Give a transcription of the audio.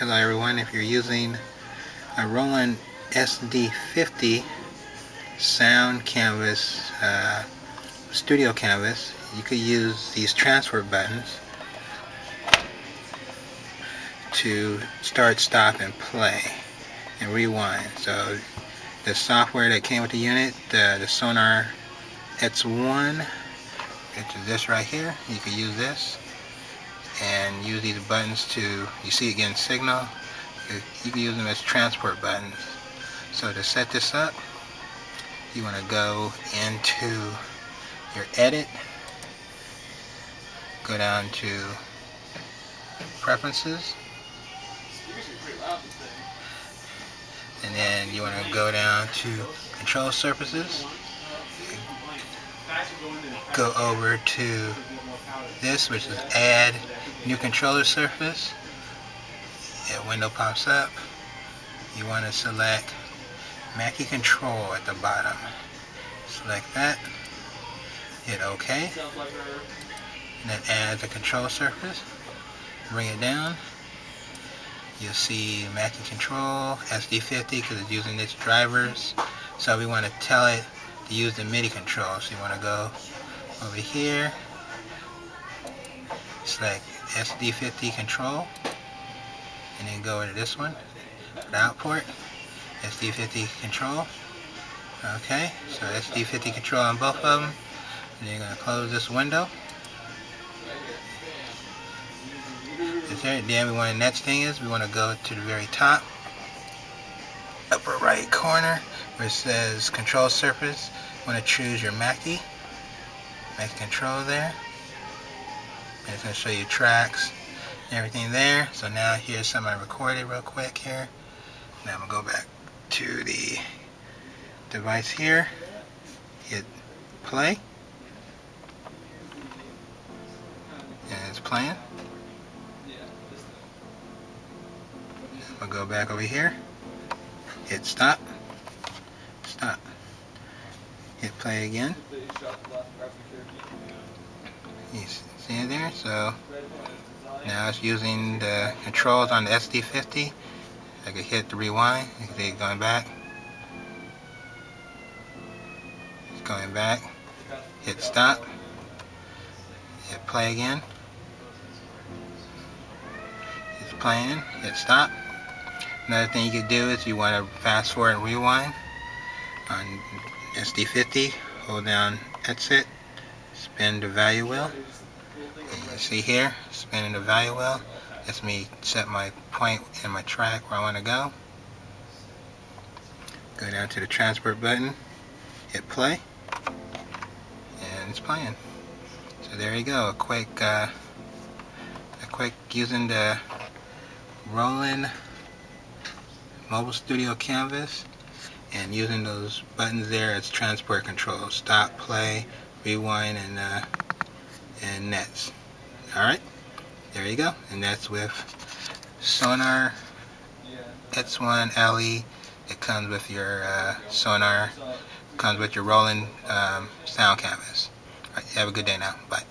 Hello everyone, if you're using a Roland SD50 sound canvas, uh, studio canvas, you could use these transfer buttons to start, stop, and play and rewind. So the software that came with the unit, the, the Sonar X1, which is this right here, you can use this and use these buttons to, you see again signal, you can use them as transport buttons. So to set this up, you want to go into your edit, go down to preferences, and then you want to go down to control surfaces, go over to this which is add new controller surface. That window pops up. You want to select Mackie control at the bottom. Select that. Hit OK. And then add the control surface. Bring it down. You'll see Mackie control SD50 because it's using its drivers. So we want to tell it to use the MIDI control. So you want to go over here select SD50 control and then go to this one the output SD50 control. Okay so SD50 control on both of them and you're going to close this window. Then we want the next thing is? We want to go to the very top upper right corner where it says control surface. You want to choose your Mackie. Mackie control there it's going to show you tracks everything there. So now here's some I recorded real quick here. Now I'm going to go back to the device here. Hit play. And it's playing. I'll go back over here. Hit stop. Stop. Hit play again. You see there? So now it's using the controls on the SD50. I can hit the rewind. You can see it going back. It's going back. Hit stop. Hit play again. It's playing. Hit stop. Another thing you can do is you want to fast forward and rewind on SD50. Hold down exit. Spin the value wheel. See here, spinning the value wheel. That's me set my point and my track where I want to go. Go down to the transport button, hit play, and it's playing. So there you go, a quick, uh, a quick using the Roland Mobile Studio Canvas and using those buttons there as transport controls, stop, play, rewind, and uh, and nets. Alright, there you go. And that's with Sonar X1 LE. It comes with your uh, Sonar, comes with your Roland um, sound canvas. Have a good day now. Bye.